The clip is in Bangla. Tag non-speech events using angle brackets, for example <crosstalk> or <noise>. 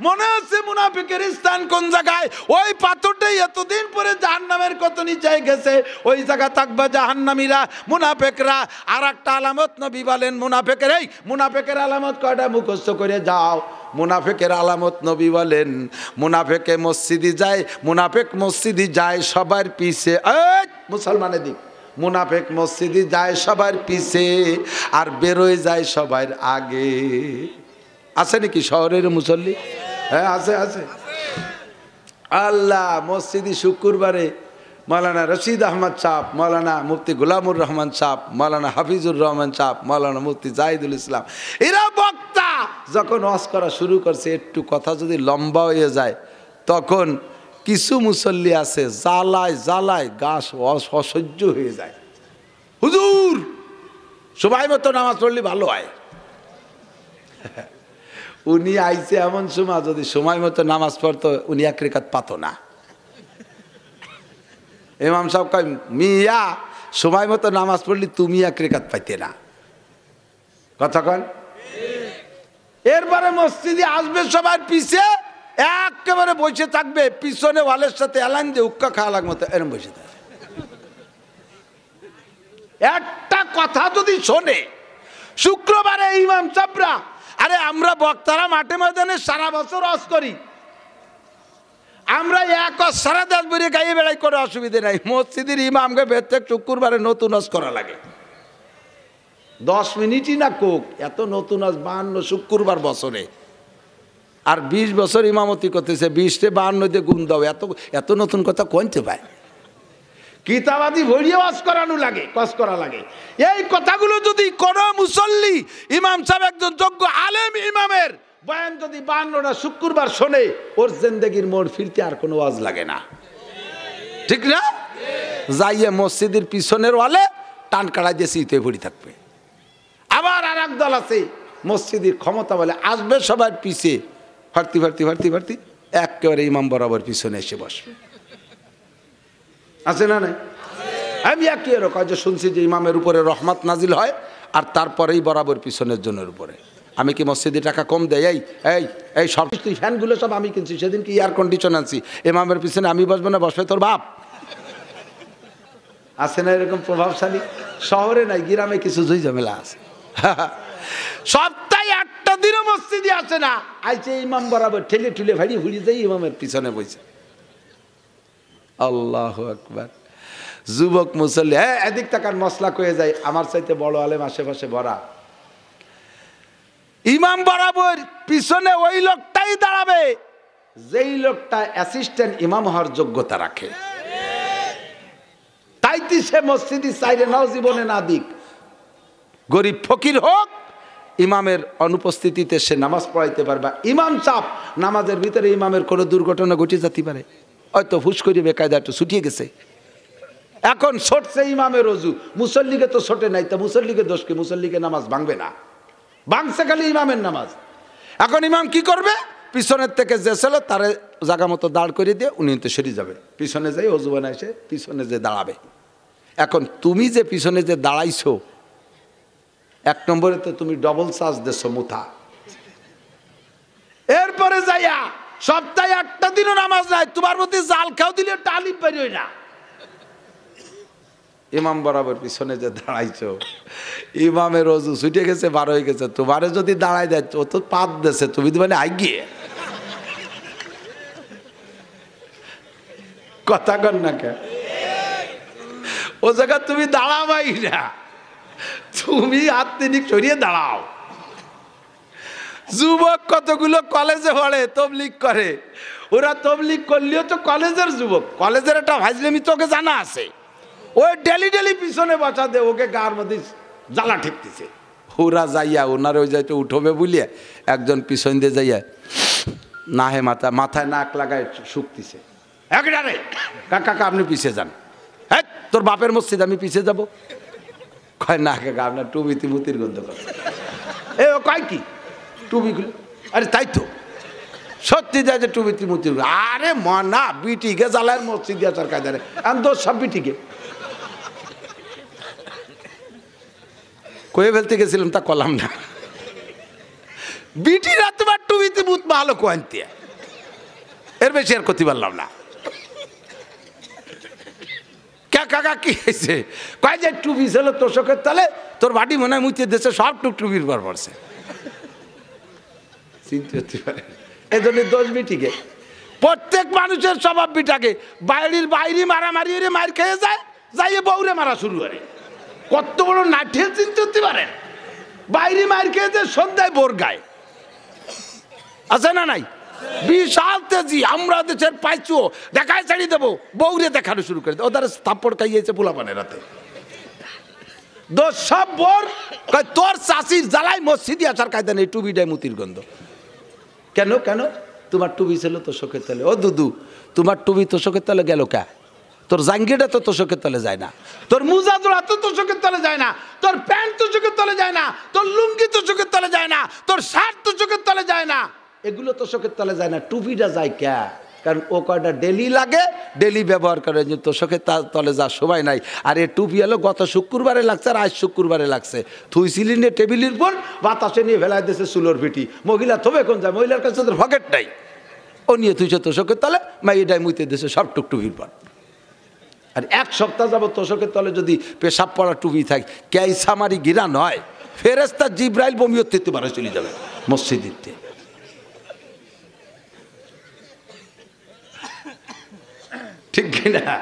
মনে মুনাফিকের কোন জায়গায়? ওই এতদিন পরে জাহান্নামের কত গেছে। ওই জায়গা জাহান্নামীরা, মুনাফেকরা। আর একটা আলামত নবী বলেন আলামত কয়টা? করে যাও। আলামত নবী বলেন, মুনাফেকে মসজিদি যায়, মুনাফেক মসজিদি যায় সবার পিছে। মুসলমানের দিক। মুনাফেক মসজিদি যায় সবার পিছে, আর বেরোয় যায় সবার আগে। আছে নাকি শহরের মুসল্লি? হ্যাঁ আছে আছে। আল্লাহ মসজিদি শুক্রবারে মৌলানা রশিদ আহমদ চাপ মৌলানা মুফতি গুলামুর রহমান চাপ মৌলানা হাফিজুর রহমান চাপ মৌলানা মুফতি জাহিদুল ইসলাম, এরা বক্তা। যখন ওয়াজ করা শুরু করছে, একটু কথা যদি লম্বা হয়ে যায়, তখন কিছু মুসল্লি আছে, জ্বালায় জ্বালায় গাছ অস- অসহ্য হয়ে যায়। হুজুর, সবাই মতো নামাজ পড়লে ভালো হয়। উনি আইছে এমন সময়, যদি সময় মতো নামাজ পড়তো, উনি এক রেখাত পাতো না। ইমাম সাহেব কয়, মিয়া, সময় মতো নামাজ পড়লি তুমি এক রেখাত পাইতে না। কথা কন। এরপরে মসজিদে আসবে সবার পিছে, একেবারে বসে থাকবে, পিছনে ওয়ালের সাথে এলাইন দিয়ে উক্কা খাওয়া লাগ মতো, এরম বসে থাকবে। একটা কথা যদি শোনে, শুক্রবারে ইমাম চাপরা আরে আমরা বক্তারা মাঠে ময়দানে সারা বছর অস করি। আমরা এক সারা দেশ বেরিয়ে গাইয়ে বেড়াই করে অসুবিধে নাই। মসজিদের ইমামকে প্রত্যেক শুক্রবারে নতুন অস করা লাগে। দশ মিনিটই না কোক, এত নতুন আজ বাহান্ন শুক্রবার বছরে। আর বিশ বছর ইমামতি করতেছে, বিশটে দিয়ে গুণ দাও, এত এত নতুন কথা কইতে পায়? কিতাবাদি ভরিয়ে ওয়াজ করানো লাগে কস করা লাগে। এই কথাগুলো যদি কোনো মুসল্লি, ইমাম সাহেব একজন যোগ্য আলেম ইমামের বয়ান যদি বান্নটা শুক্রবার শোনে, ওর জিন্দগির মোড় ফিরতে আর কোনো ওয়াজ লাগে না। ঠিক না? যাইয়ে মসজিদের পিছনের ওয়ালে টান কাড়া দিয়ে শীতে ভরি থাকবে। আবার আর এক দল আছে, মসজিদের ক্ষমতা বলে আসবে সবার পিছে। ফার্তি ফার্তি ফার্তি ফার্তি একেবারে ইমাম বরাবর পিছনে এসে বসবে। আছে না নাই? আমি একই এরকম, যে শুনছি যে ইমামের উপরে রহমত নাজিল হয়, আর তারপরেই বরাবর পিছনের জনের উপরে। আমি কি মসজিদে টাকা কম দেয় এই এই এই সব তুই ফ্যানগুলো সব আমি কিনছি, সেদিন কি এয়ার কন্ডিশন আনছি? ইমামের পিছনে আমি বসবো না, বসবে তোর বাপ? আছে না এরকম প্রভাবশালী? শহরে নাই, গ্রামে কিছু জুই ঝামেলা আছে। <laughs> সপ্তাহে একটা দিনও মসজিদে আছে না। আইছে ইমাম বরাবর, ঠেলে ঠুলে ভাড়ি ভুড়ি যাই ইমামের পিছনে বইছে। আল্লাহ আকবার। যুবক মুসল্লি হ্যাঁ এদিক টাকার মশলা কয়ে যায়, আমার চাইতে বড় আলেম আশেপাশে ভরা। ইমাম বরাবর পিছনে ওই লোকটাই দাঁড়াবে, যেই লোকটা অ্যাসিস্ট্যান্ট ইমাম হওয়ার যোগ্যতা রাখে। তাইতে সে মসজিদি চাইরে নাও জীবনে না দিক। গরিব ফকির হোক, ইমামের অনুপস্থিতিতে সে নামাজ পড়াইতে পারবে। ইমাম চাপ নামাজের ভিতরে ইমামের কোনো দুর্ঘটনা ঘটে যেতে পারে। হয়তো ফুস করি বেকায়দা একটু ছুটিয়ে গেছে। এখন ছটছে ইমামের রজু মুসল্লিকে তো ছোটে নাই, তা মুসল্লিকে দোষ কি? মুসল্লিকে নামাজ ভাঙবে না। ভাঙছে খালি ইমামের নামাজ। এখন ইমাম কি করবে? পিছনের থেকে যে ছিল, তারে জায়গা মতো দাঁড় করে দিয়ে উনি তো সেরে যাবে। পিছনে যাই অজু বানায় এসে পিছনে যে দাঁড়াবে। এখন তুমি যে পিছনে যে দাঁড়াইছো, এক নম্বরে তো তুমি ডবল চার্জ দেছো মুথা। এরপরে যাইয়া সপ্তাহে একটা দিনও নামাজ নাই, তোমার মধ্যে জাল খাও দিলে টালি বেরোয় না। ইমাম বরাবর পিছনে যে দাঁড়াইছো, ইমামের রজু ছুটে গেছে, বার হয়ে গেছে। তোমারে যদি দাঁড়াই দেয়, ও তো পাত দেছে, তুমি তো মানে আগিয়ে কথা কর না কে ও জায়গা তুমি দাঁড়াবাই না। তুমি তিনিক সরিয়ে দাঁড়াও। যুবক কতগুলো কলেজে পড়ে তবলিক করে। ওরা তবলিক করলেও তো কলেজের যুবক। কলেজের একটা ভাজলেমি তোকে জানা আছে। ওই ডেলি ডেলি পিছনে বাঁচা দে ওকে গার মধ্যে জ্বালা ঠেকতেছে। ওরা যাইয়া, ওনার ওই যাইতে উঠবে বলিয়া একজন পিছন দিয়ে যাইয়া না হে মাথা, মাথায় নাক লাগায় শুকতিছে। একটারে কাকা কাকা, আপনি পিছিয়ে যান। হ্যাঁ তোর বাপের মসজিদ আমি পিছিয়ে যাব। কয়, না, কাকা, আপনার টুবিতি মুতির গন্ধ করে। এ কয় কি? টুবিগুলো আরে তাই তো। সত্যি যায় যে মুতির গন্ধ। আরে মনা, বিটিকে জ্বালায় মসজিদ আসার কায়দারে আমি দোষ সব বিটিকে। কয়ে ফেলতে গেছিলাম, তা কলাম না। বিটিরা তোমার টুবিতে বুত ভালো কোয়ান্তি এর বেশি আর করতে পারলাম না। কাকা কি হয়েছে? কয় যে টুপি ছিল তোষকের তলে, তোর বাটি মনে হয় মুচিয়ে দেশে সব টুক টুপির পর পড়ছে। চিনতে হতে পারে দোষ বিটিকে। প্রত্যেক মানুষের স্বভাব বিটাকে। বাইরের বাইরে মারামারি হয়ে মার খেয়ে যায়, যাইয়ে বউরে মারা শুরু করে। কত বড় নাঠিয়ে চিনতে হতে পারেন বাইরে মার খেয়ে যায়, সন্ধ্যায় বোর গায়। আছে না নাই? বিশাল তেজি, আমরা দেশের পাইছু দেখায় ছাড়ি দেবো, বউরে দেখানো শুরু করে ওদের থাপ্পড় খাইয়েছে পোলাপানের রাতে দোষ সব বোর তোর চাষির জ্বালাই মসজিদে আসার কায়দা নেই টুবিটাই মুতির গন্ধ। কেন কেন? তোমার টুবি ছিল তো শোকের তলে। ও দুদু, তোমার টুবি তো শোকের তলে গেল কে? তোর জাঙ্গিটা তো তোষকের তলে যায় না। তোর মুজা জোড়া তো তোষকের তলে যায় না। তোর প্যান্ট তো চোখের তলে যায় না। তোর লুঙ্গি তো চোখের তলে যায় না। তোর শার্ট তো চোখের তলে যায় না। এগুলো তো চোখের তলে যায় না। টুপিটা যায় ক্যা কারণ ও কয়টা ডেলি লাগে, ডেলি ব্যবহার করে যে তোষকের তা- তলে যা সময় নাই। আর এ টুপি হলো গত শুক্রবারে লাগছে আর আজ শুক্রবারে লাগছে। থুইছিলি নিয়ে টেবিলের পর বাতাসে নিয়ে ভেলায় দিয়েছে চুলোর পিটি মহিলা থবে কোন যায়? মহিলার কাছে তোর ভকেট নাই। ও নিয়ে তুইছে তোষকের তলে মা এটাই মুইতে দিয়েছে সব টুকটুকির পর। আর এক সপ্তাহ যাবত তোষকের তলে যদি পেশাব পড়া টুপি থাকে ক্যাই সামারি গিরা নয় ফেরেস্তা জিব্রাইল বমিও তেতে পারে চলে যাবে মসজিদিতে। <laughs> কিনা